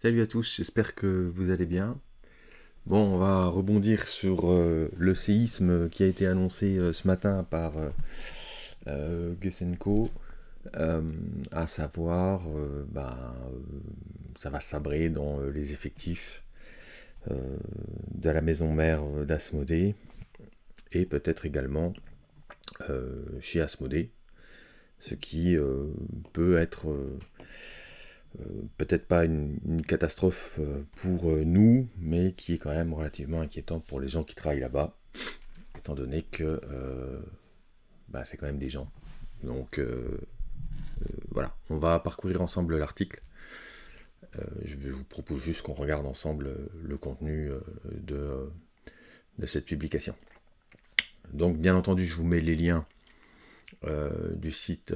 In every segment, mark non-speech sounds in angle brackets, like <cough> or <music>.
Salut à tous, j'espère que vous allez bien. Bon, on va rebondir sur euh, le séisme qui a été annoncé euh, ce matin par euh, Gusenko, à savoir, ben, ça va sabrer dans les effectifs de la maison mère d'Asmodée et peut-être également chez Asmodée, ce qui peut être peut-être pas une, catastrophe euh, pour euh, nous, mais qui est quand même relativement inquiétant pour les gens qui travaillent là-bas, étant donné que bah, c'est quand même des gens. Donc voilà, on va parcourir ensemble l'article. je vous propose juste qu'on regarde ensemble le contenu de, cette publication. Donc bien entendu, je vous mets les liens du site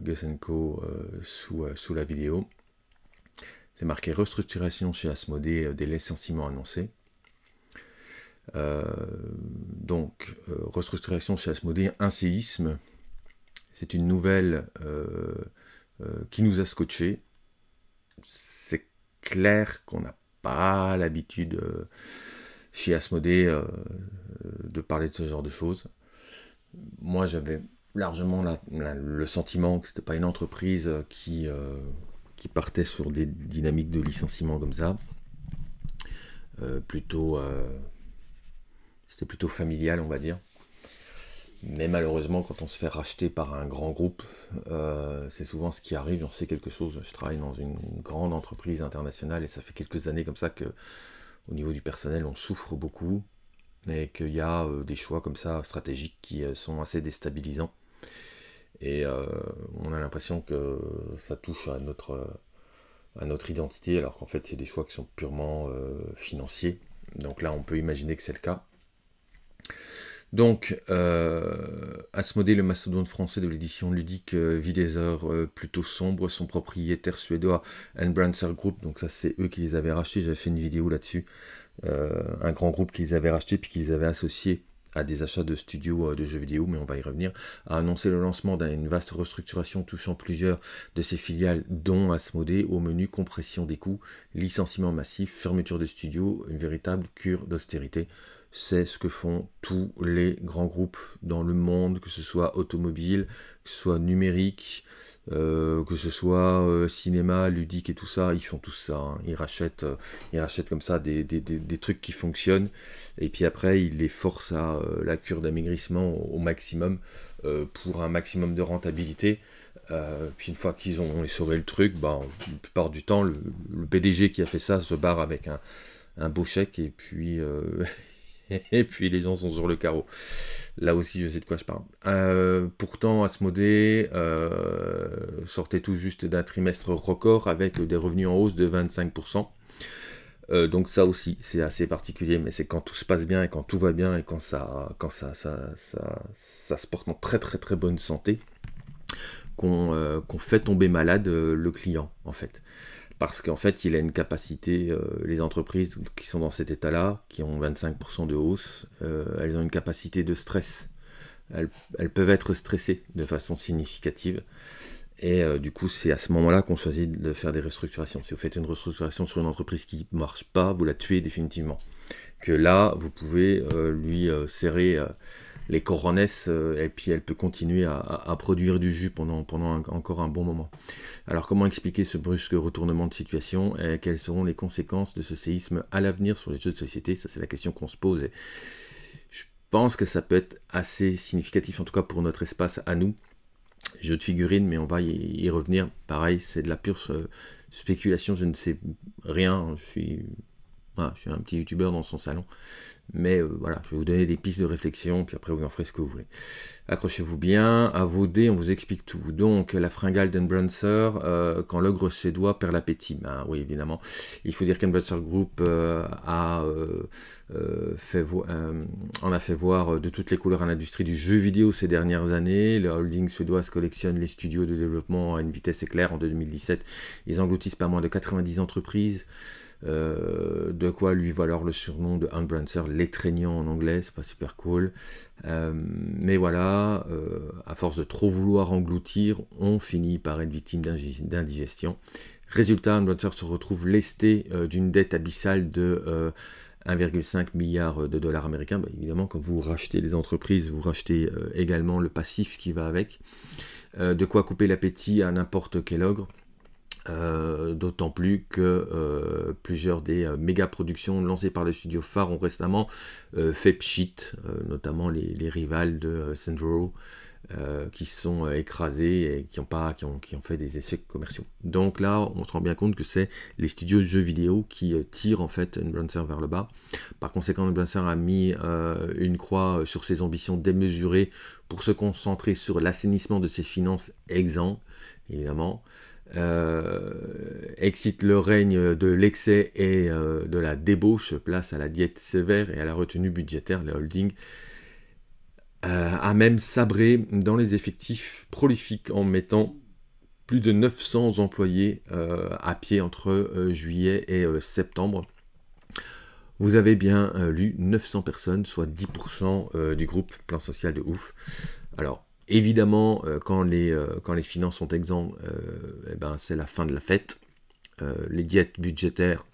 Gusenko sous, sous la vidéo. C'est marqué restructuration chez Asmodée euh, des licenciements annoncés. Euh, donc, euh, restructuration chez Asmodée, un séisme. C'est une nouvelle qui nous a scotché. C'est clair qu'on n'a pas l'habitude chez Asmodée de parler de ce genre de choses. Moi, j'avais largement le sentiment que ce n'était pas une entreprise qui qui partait sur des dynamiques de licenciement comme ça. Euh, plutôt. Euh, c'était plutôt familial, on va dire. Mais malheureusement, quand on se fait racheter par un grand groupe, euh, c'est souvent ce qui arrive. On sait quelque chose. Je travaille dans une grande entreprise internationale et ça fait quelques années comme ça que, au niveau du personnel, on souffre beaucoup et qu'il y a des choix comme ça stratégiques qui sont assez déstabilisants. Et euh, on a l'impression que ça touche à notre, à notre identité, alors qu'en fait, c'est des choix qui sont purement euh, financiers. Donc là, on peut imaginer que c'est le cas. Donc, euh, Asmodée, le mastodonte français de l'édition ludique, euh, vit des heures plutôt sombres. Son propriétaire suédois, Enbrancer Group, donc ça c'est eux qui les avaient rachetés, j'avais fait une vidéo là-dessus. un grand groupe qu'ils avaient racheté puis qu'ils avaient associé à des achats de studios euh, de jeux vidéo, mais on va y revenir, a annoncé le lancement d'une vaste restructuration touchant plusieurs de ses filiales, dont Asmodée, au menu compression des coûts, licenciement massif, fermeture de studios, une véritable cure d'austérité. C'est ce que font tous les grands groupes dans le monde, que ce soit automobile, que ce soit numérique, euh, que ce soit euh, cinéma, ludique et tout ça, ils font tout ça. Hein. Ils, rachètent, euh, ils rachètent comme ça des, trucs qui fonctionnent. Et puis après, ils les forcent à la cure d'amaigrissement au, maximum pour un maximum de rentabilité. puis une fois qu'ils ont essoré le truc, bah, la plupart du temps, le, PDG qui a fait ça se barre avec un, un beau chèque et puis, <laughs> <laughs> et puis les gens sont sur le carreau. Là aussi, je sais de quoi je parle. Euh, pourtant, Asmodée euh, sortait tout juste d'un trimestre record avec des revenus en hausse de 25%. Euh, donc ça aussi, c'est assez particulier, mais c'est quand tout se passe bien et quand tout va bien et quand ça, quand ça, ça, ça, se porte en très très très bonne santé, qu'on fait tomber malade le client, en fait parce qu'en fait, il a une capacité, euh, les entreprises qui sont dans cet état-là, qui ont 25% de hausse, euh, elles ont une capacité de stress. Elles, peuvent être stressées de façon significative. Et euh, du coup, c'est à ce moment-là qu'on choisit de faire des restructurations. Si vous faites une restructuration sur une entreprise qui ne marche pas, vous la tuez définitivement. Que là, vous pouvez lui serrer les coronesses euh, et puis elle peut continuer à, produire du jus pendant, encore un bon moment. Alors comment expliquer ce brusque retournement de situation et quelles seront les conséquences de ce séisme à l'avenir sur les jeux de société? Ça c'est la question qu'on se pose. Je pense que ça peut être assez significatif en tout cas pour notre espace à nous. Jeux de figurines, mais on va y, revenir. Pareil, c'est de la pure euh, spéculation, je ne sais rien. Je suis, je suis un petit youtubeur dans son salon. Mais euh, voilà, je vais vous donner des pistes de réflexion, puis après vous en ferez ce que vous voulez. Accrochez-vous bien, à vos dés, on vous explique tout. Donc, la fringale d'Enbrancer, euh, quand l'ogre suédois perd l'appétit. Ben, oui, évidemment. Il faut dire qu'Enbrancer Group euh, a, fait en a fait voir de toutes les couleurs à l'industrie du jeu vidéo ces dernières années. Le holding suédoise collectionne les studios de développement à une vitesse éclair. En 2017, ils engloutissent pas moins de 90 entreprises. Euh, de quoi lui valoir le surnom de Unbrancer, l'étreignant en anglais, c'est pas super cool. Euh, mais voilà, euh, à force de trop vouloir engloutir, on finit par être victime d'indigestion. Résultat, Unbrancer se retrouve lesté d'une dette abyssale de 1,5 milliard de dollars américains. Bah, évidemment, quand vous rachetez des entreprises, vous rachetez également le passif qui va avec. de quoi couper l'appétit à n'importe quel ogre. Euh, d'autant plus que euh, plusieurs des euh, méga productions lancées par le studio Phare ont récemment fait pchit, notamment les, rivales de Sandro, qui sont écrasés et qui ont, fait des échecs commerciaux. Donc là, on se rend bien compte que c'est les studios de jeux vidéo qui tirent en fait Unbrancer vers le bas. Par conséquent, Unbrancer a mis une croix sur ses ambitions démesurées pour se concentrer sur l'assainissement de ses finances exemptes, évidemment. Euh, excite le règne de l'excès et euh, de la débauche, place à la diète sévère et à la retenue budgétaire, les holdings, euh, a même sabré dans les effectifs prolifiques en mettant plus de 900 employés à pied entre juillet et septembre. Vous avez bien lu 900 personnes, soit 10% du groupe Plan Social de Ouf. Alors, Évidemment, euh, quand, les, euh, quand les finances sont exemptes, euh, eh ben, c'est la fin de la fête. les diètes budgétaires,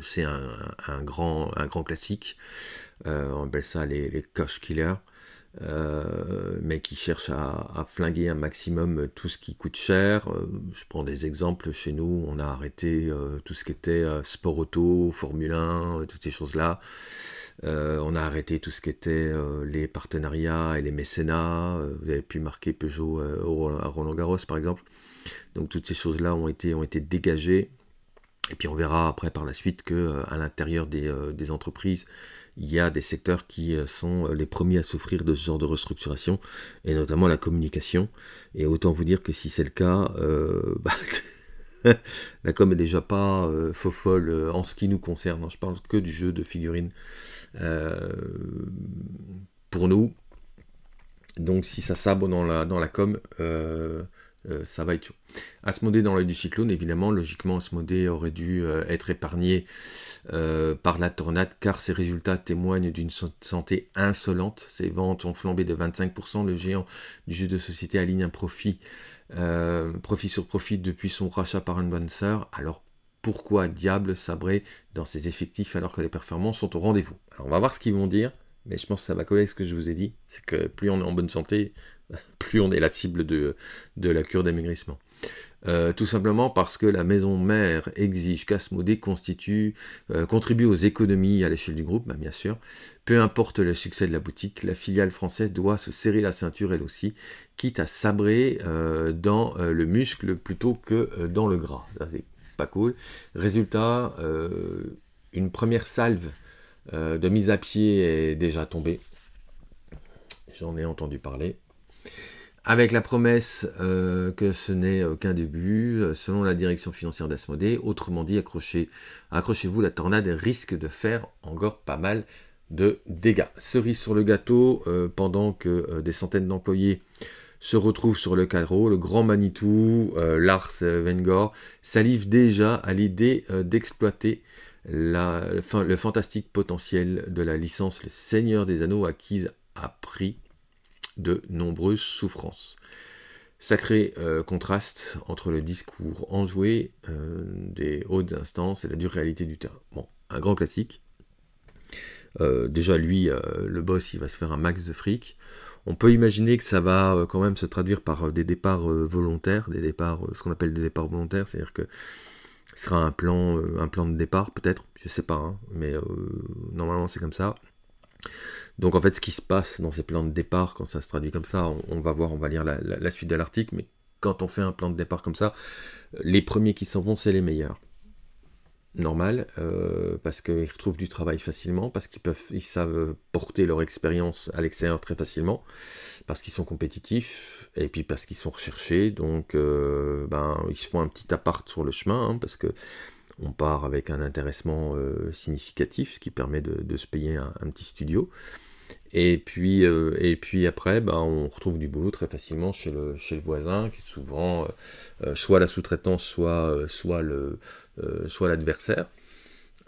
c'est un, grand, un grand classique. on appelle ça les, les cash killers. Mais qui cherchent à, flinguer un maximum tout ce qui coûte cher. je prends des exemples. Chez nous, on a arrêté tout ce qui était sport auto, Formule 1, toutes ces choses-là. Euh, on a arrêté tout ce qui était euh, les partenariats et les mécénats. Euh, vous avez pu marquer Peugeot à Roland Garros par exemple. Donc toutes ces choses-là ont été, ont été dégagées. Et puis on verra après par la suite que à l'intérieur des, entreprises, il y a des secteurs qui sont les premiers à souffrir de ce genre de restructuration, et notamment la communication. Et autant vous dire que si c'est le cas, bah, <laughs> la com est déjà pas faux folle en ce qui nous concerne. Je parle que du jeu de figurines. Euh, pour nous. Donc si ça sabre dans la, dans la com, euh, euh, ça va être chaud. Asmodée dans l'œil du cyclone, évidemment, logiquement, Asmodée aurait dû être épargné par la tornade, car ses résultats témoignent d'une santé insolente. Ses ventes ont flambé de 25%. Le géant du jeu de société aligne un profit, profit sur profit depuis son rachat par un Alors pourquoi diable sabrer dans ses effectifs alors que les performances sont au rendez-vous? Alors on va voir ce qu'ils vont dire, mais je pense que ça va coller avec ce que je vous ai dit, c'est que plus on est en bonne santé, <laughs> plus on est la cible de, la cure d'amaigrissement. Euh, tout simplement parce que la maison mère exige qu'Asmodée constitue, euh, contribue aux économies à l'échelle du groupe, bah, bien sûr. Peu importe le succès de la boutique, la filiale française doit se serrer la ceinture elle aussi, quitte à sabrer euh, dans le muscle plutôt que dans le gras. Ça, pas cool. Résultat, une première salve de mise à pied est déjà tombée. J'en ai entendu parler. Avec la promesse euh, que ce n'est qu'un début, selon la direction financière d'Asmodée, autrement dit, accrochez, accrochez-vous, la tornade risque de faire encore pas mal de dégâts. Cerise sur le gâteau, pendant que des centaines d'employés se retrouve sur le carreau, le grand Manitou, euh, Lars Vengor, salive déjà à l'idée euh, d'exploiter le, fantastique potentiel de la licence Le Seigneur des Anneaux acquise à prix de nombreuses souffrances. Sacré euh, contraste entre le discours enjoué des hautes instances et la dure réalité du terrain. Bon, un grand classique. déjà lui, le boss, il va se faire un max de fric. On peut imaginer que ça va euh, quand même se traduire par euh, des départs euh, volontaires, des départs, ce qu'on appelle des départs volontaires, c'est-à-dire que ce sera un plan, un plan de départ peut-être, je sais pas, hein, mais normalement c'est comme ça. Donc en fait, ce qui se passe dans ces plans de départ, quand ça se traduit comme ça, on, va voir, on va lire la suite de l'article, mais quand on fait un plan de départ comme ça, les premiers qui s'en vont, c'est les meilleurs. Normal, euh, parce qu'ils retrouvent du travail facilement, parce qu'ils peuvent, ils savent porter leur expérience à l'extérieur très facilement, parce qu'ils sont compétitifs, et puis parce qu'ils sont recherchés, donc euh, ben, ils se font un petit appart sur le chemin, hein, parce que on part avec un intéressement euh, significatif, ce qui permet de, se payer un, petit studio. Et puis, puis après, ben, on retrouve du boulot très facilement chez le, voisin, qui est souvent soit la sous-traitance, soit, euh, l'adversaire.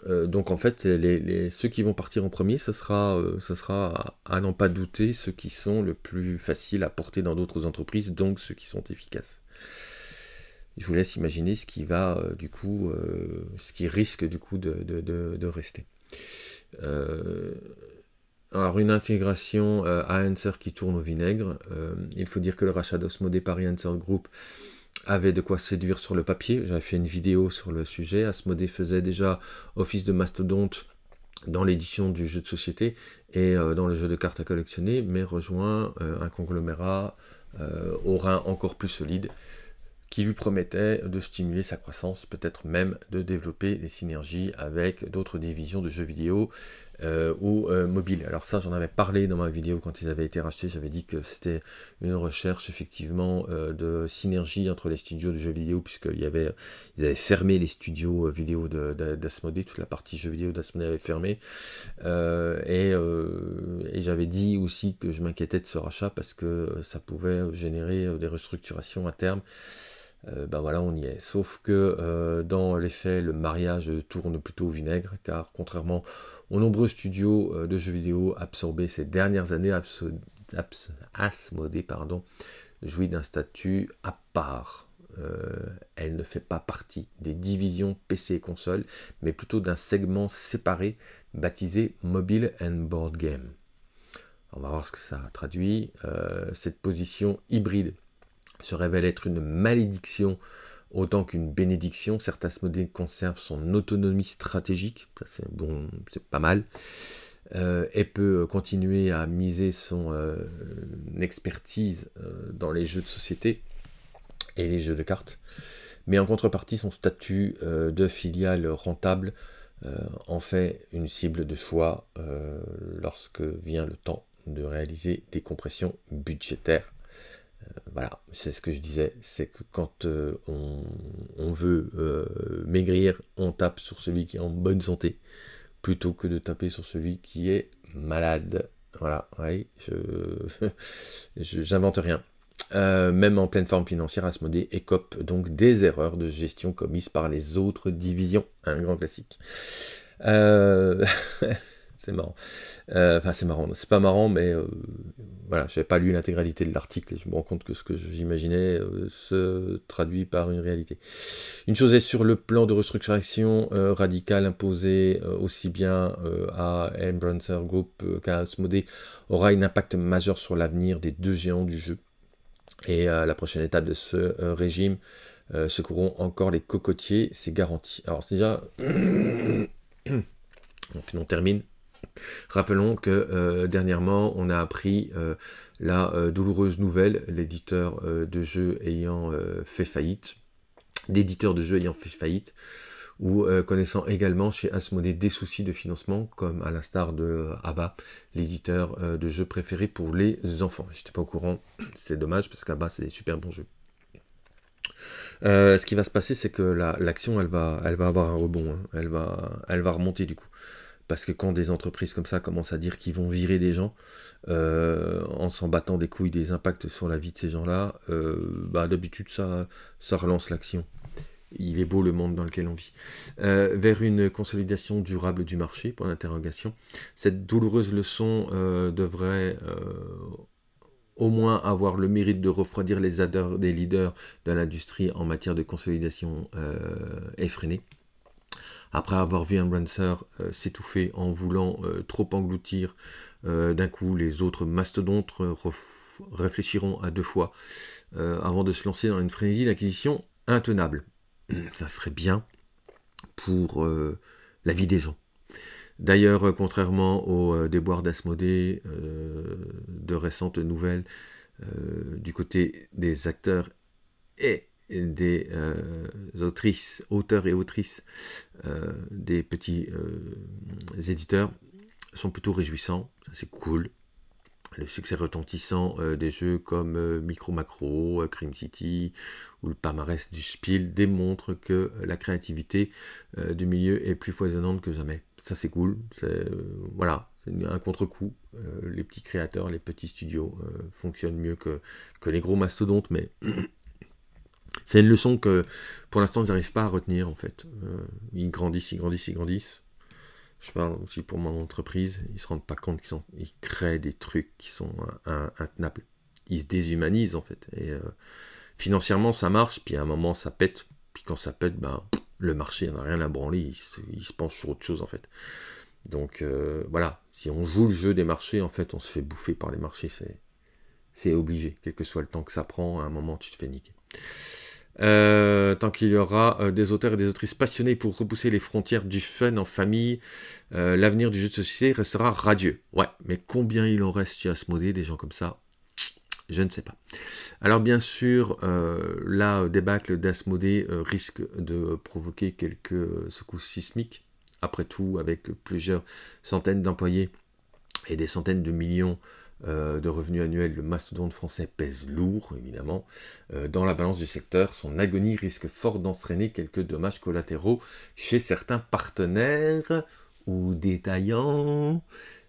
Euh, donc en fait, ceux qui vont partir en premier, ce sera, euh, ce sera à, n'en pas douter ceux qui sont le plus faciles à porter dans d'autres entreprises, donc ceux qui sont efficaces. Je vous laisse imaginer ce qui va du coup, ce qui risque du coup de, rester. alors une intégration à Answer qui tourne au vinaigre. il faut dire que le rachat d'Osmodé par Answer Group avait de quoi séduire sur le papier. J'avais fait une vidéo sur le sujet. Asmodée faisait déjà office de mastodonte dans l'édition du jeu de société et euh, dans le jeu de cartes à collectionner, mais rejoint euh, un conglomérat euh, au rein encore plus solide qui lui promettait de stimuler sa croissance, peut-être même de développer des synergies avec d'autres divisions de jeux vidéo euh, ou euh, mobile. Alors ça, j'en avais parlé dans ma vidéo quand ils avaient été rachetés. J'avais dit que c'était une recherche effectivement euh, de synergie entre les studios de jeux vidéo, puisqu'ils avait, ils avaient fermé les studios vidéo d'Asmodée, toute la partie jeux vidéo d'Asmodée avait fermé. et j'avais dit aussi que je m'inquiétais de ce rachat parce que ça pouvait générer des restructurations à terme. Ben voilà, on y est. Sauf que dans les faits, le mariage tourne plutôt au vinaigre, car contrairement aux nombreux studios euh, de jeux vidéo absorbés ces dernières années, Asmodée pardon, jouit d'un statut à part. Euh, elle ne fait pas partie des divisions PC et console, mais plutôt d'un segment séparé baptisé Mobile and Board Game. On va voir ce que ça traduit. Euh, cette position hybride se révèle être une malédiction autant qu'une bénédiction. Certes, Asmodée conserve son autonomie stratégique, c'est bon, c'est pas mal, euh, et peut continuer à miser son euh, expertise euh, dans les jeux de société et les jeux de cartes. Mais en contrepartie, son statut de filiale rentable en fait une cible de choix lorsque vient le temps de réaliser des compressions budgétaires voilà, c'est ce que je disais, c'est que quand euh, on, veut euh, maigrir, on tape sur celui qui est en bonne santé, plutôt que de taper sur celui qui est malade. Voilà, oui, <laughs> je j'invente rien. Euh, même en pleine forme financière, Asmodée écope donc des erreurs de gestion commises par les autres divisions. Un grand classique. <laughs> c'est marrant. Enfin, c'est marrant. C'est pas marrant, mais voilà, je n'avais pas lu l'intégralité de l'article je me rends compte que ce que j'imaginais euh, se traduit par une réalité. Une chose est sur le plan de restructuration euh, radicale imposé euh, aussi bien à Embrancer Group qu'à Asmodee aura un impact majeur sur l'avenir des deux géants du jeu. Et la prochaine étape de ce régime secourront encore les cocotiers, c'est garanti. Alors c'est déjà... <coughs> <coughs> on termine Rappelons que euh, dernièrement, on a appris euh, la euh, douloureuse nouvelle, l'éditeur de jeux ayant fait faillite, d'éditeurs de jeux ayant fait faillite, ou connaissant également chez Asmodée des soucis de financement, comme à l'instar de ABBA, l'éditeur de jeux préféré pour les enfants. J'étais pas au courant, <clears throat> c'est dommage parce qu'ABBA c'est des super bons jeux. ce qui va se passer, c'est que l'action, elle, va, avoir un rebond, hein. elle va remonter du coup. Parce que quand des entreprises comme ça commencent à dire qu'ils vont virer des gens, euh, en s'en battant des couilles des impacts sur la vie de ces gens-là, euh, bah, d'habitude ça, ça relance l'action. Il est beau le monde dans lequel on vit. Euh, vers une consolidation durable du marché, pour l'interrogation. Cette douloureuse leçon devrait au moins avoir le mérite de refroidir les des leaders de l'industrie en matière de consolidation effrénée après avoir vu un Rancer euh, s'étouffer en voulant euh, trop engloutir euh, d'un coup les autres mastodontes réfléchiront à deux fois avant de se lancer dans une frénésie d'acquisition intenable. <clears throat> Ça serait bien pour la vie des gens. D'ailleurs, contrairement aux déboires d'Asmodée, de récentes nouvelles du côté des acteurs et des euh, autrices, auteurs et autrices euh, des petits euh, éditeurs sont plutôt réjouissants, c'est cool. Le succès retentissant des jeux comme Micro Macro, Cream City ou le palmarès du Spiel démontre que la créativité du milieu est plus foisonnante que jamais. Ça c'est cool, voilà, c'est un contre-coup. les petits créateurs, les petits studios fonctionnent mieux que, que les gros mastodontes, mais <clears throat> C'est une leçon que pour l'instant ils n'arrivent pas à retenir en fait. Euh, ils grandissent, ils grandissent, ils grandissent. Je parle aussi pour mon entreprise, ils se rendent pas compte qu'ils ils créent des trucs qui sont intenables. Ils se déshumanisent en fait. Et euh, financièrement ça marche, puis à un moment ça pète, puis quand ça pète, ben, le marché n'a rien à branler, il se, il sur autre chose en fait. Donc euh, voilà, si on joue le jeu des marchés, en fait on se fait bouffer par les marchés, c'est obligé, quel que soit le temps que ça prend, à un moment tu te fais niquer. Euh, tant qu'il y aura euh, des auteurs et des autrices passionnés pour repousser les frontières du fun en famille, euh, l'avenir du jeu de société restera radieux. Ouais, mais combien il en reste chez Asmodée, des gens comme ça? Je ne sais pas. Alors bien sûr, la débâcle d'Asmodée risque de provoquer quelques secousses sismiques. Après tout, avec plusieurs centaines d'employés et des centaines de millions euh, de revenus annuels, le mastodonte français pèse lourd, évidemment. Euh, dans la balance du secteur, son agonie risque fort d'entraîner quelques dommages collatéraux chez certains partenaires ou détaillants.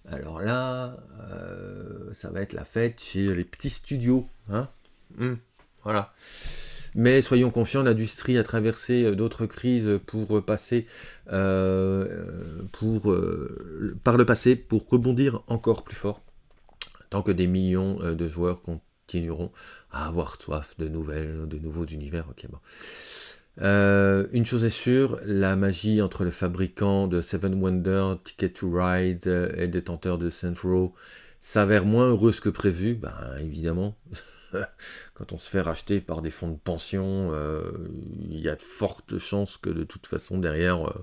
Alors là, euh, ça va être la fête chez les petits studios. Hein hmm, voilà. Mais soyons confiants, l'industrie a traversé d'autres crises pour passer par le passé pour rebondir encore plus fort tant que des millions euh, de joueurs continueront à avoir soif de nouvelles, de nouveaux univers. Bon. Euh, une chose est sûre, la magie entre le fabricant de Seven Wonders, Ticket to Ride euh, et le détenteur de Saint Row s'avère moins heureuse que prévu, ben évidemment. <laughs> Quand on se fait racheter par des fonds de pension, il y a de fortes chances que de toute façon derrière, on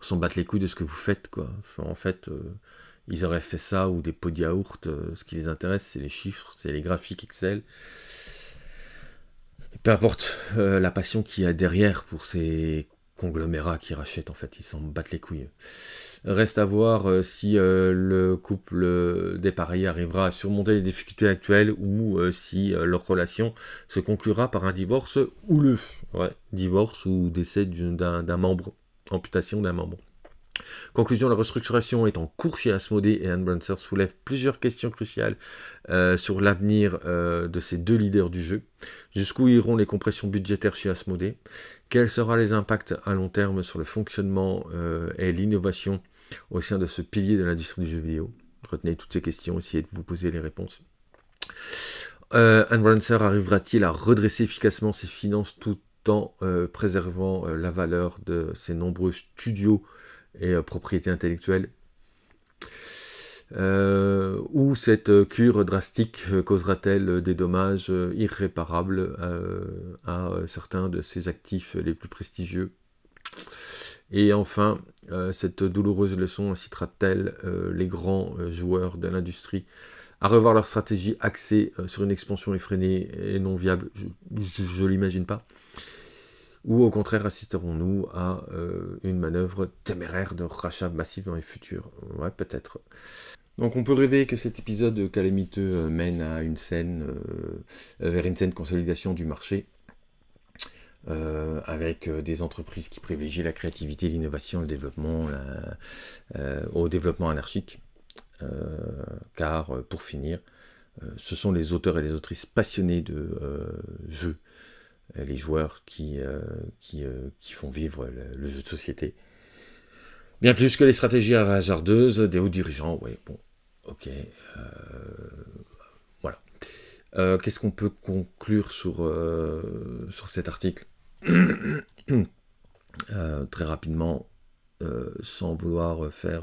s'en batte les couilles de ce que vous faites. Quoi. en fait, ils auraient fait ça ou des pots de yaourt. Euh, ce qui les intéresse, c'est les chiffres, c'est les graphiques Excel. peu importe euh, la passion qu'il y a derrière pour ces conglomérats qui rachètent, en fait, ils s'en battent les couilles. Reste à voir euh, si le couple dépareillé arrivera à surmonter les difficultés actuelles ou si leur relation se conclura par un divorce ou le divorce ou décès d'un membre, amputation d'un membre. Conclusion, la restructuration est en cours chez Asmodee et Anne soulève plusieurs questions cruciales euh, sur l'avenir euh, de ces deux leaders du jeu. Jusqu'où iront les compressions budgétaires chez Asmodee? Quels seront les impacts à long terme sur le fonctionnement euh, et l'innovation au sein de ce pilier de l'industrie du jeu vidéo? Retenez toutes ces questions, essayez de vous poser les réponses. Anne arrivera-t-il à redresser efficacement ses finances tout en préservant la valeur de ses nombreux studios et euh, propriété intellectuelle. Euh, ou cette cure drastique causera-t-elle des dommages irréparables à, certains de ses actifs les plus prestigieux? Et enfin, euh, cette douloureuse leçon incitera-t-elle les grands joueurs de l'industrie à revoir leur stratégie axée sur une expansion effrénée et non viable? Je ne l'imagine pas. Ou au contraire assisterons-nous à euh, une manœuvre téméraire de rachat massif dans les futurs? Ouais, peut-être. Donc on peut rêver que cet épisode calamiteux euh, mène à une scène, euh, vers une scène de consolidation du marché, avec des entreprises qui privilégient la créativité, l'innovation, le développement, au développement anarchique. car pour finir, ce sont les auteurs et les autrices passionnés de jeux les joueurs qui, euh, qui, euh, qui, font vivre le, jeu de société. Bien plus que les stratégies hasardeuses des hauts dirigeants, oui, bon, ok, voilà. Qu'est-ce qu'on peut conclure sur, sur cet article <coughs> Très rapidement, sans vouloir faire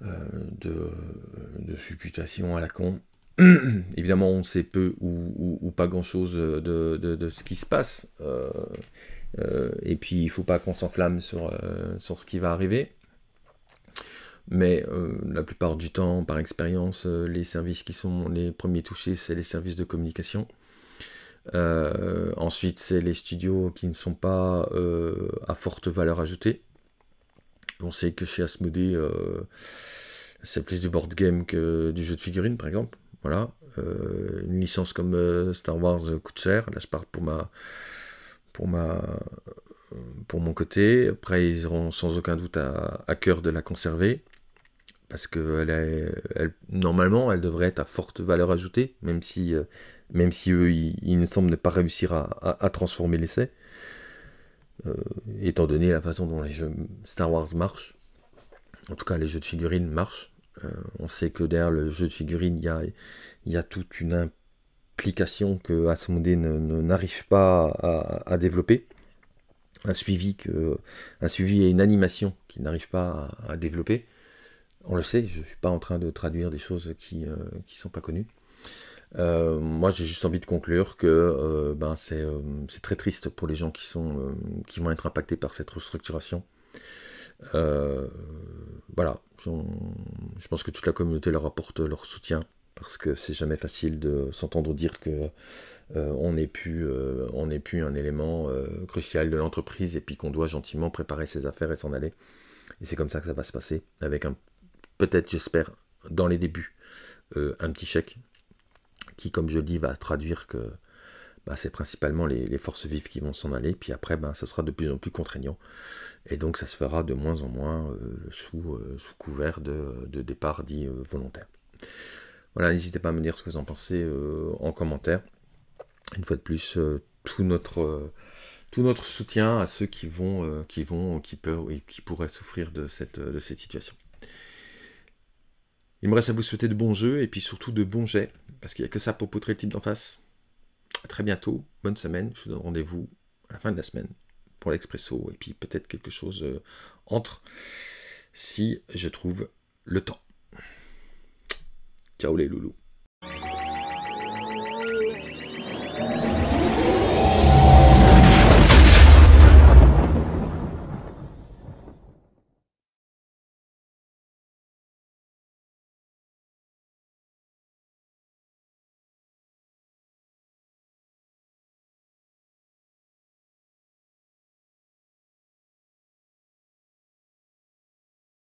de, de supputation à la con, <clears throat> Évidemment, on sait peu ou, pas grand-chose de, ce qui se passe. Euh, euh, et puis, il faut pas qu'on s'enflamme sur, euh, sur ce qui va arriver. Mais la plupart du temps, par expérience, les services qui sont les premiers touchés, c'est les services de communication. ensuite, c'est les studios qui ne sont pas à forte valeur ajoutée. On sait que chez Asmodee, c'est plus du board game que du jeu de figurines, par exemple. Voilà. Euh, une licence comme euh, Star Wars coûte cher. Là, je parle pour ma, pour ma, pour mon côté. Après, ils auront sans aucun doute à, cœur de la conserver parce que elle, normalement, elle devrait être à forte valeur ajoutée, même si, euh, même si eux, ils, ne semblent pas réussir à, transformer l'essai, étant donné la façon dont les jeux Star Wars marchent. En tout cas, les jeux de figurines marchent. Euh, on sait que derrière le jeu de figurines, il y a, toute une application que Asmodée n'arrive pas à, développer, un suivi, un suivi et une animation qu'il n'arrive pas à, développer. On le sait, je ne suis pas en train de traduire des choses qui ne sont pas connues. moi, j'ai juste envie de conclure que ben, c'est très triste pour les gens qui, sont, qui vont être impactés par cette restructuration. Voilà, je pense que toute la communauté leur apporte leur soutien parce que c'est jamais facile de s'entendre dire que euh, on n'est plus, euh, un élément euh, crucial de l'entreprise et puis qu'on doit gentiment préparer ses affaires et s'en aller. Et c'est comme ça que ça va se passer, avec un peut-être, j'espère, dans les débuts, un petit chèque qui, comme je dis, va traduire que bah, c'est principalement les, forces vives qui vont s'en aller, puis après, bah, ça sera de plus en plus contraignant. Et donc, ça se fera de moins en moins sous, sous, couvert de, de départ dit volontaire. Voilà, n'hésitez pas à me dire ce que vous en pensez euh, en commentaire. Une fois de plus, euh, tout notre euh, tout notre soutien à ceux qui vont, qui vont, qui peuvent et qui pourraient souffrir de cette, de cette situation. Il me reste à vous souhaiter de bons jeux et puis surtout de bons jets, parce qu'il n'y a que ça pour poutrer le type d'en face. Très bientôt, bonne semaine, je vous donne rendez-vous à la fin de la semaine pour l'expresso et puis peut-être quelque chose entre si je trouve le temps. Ciao les loulous.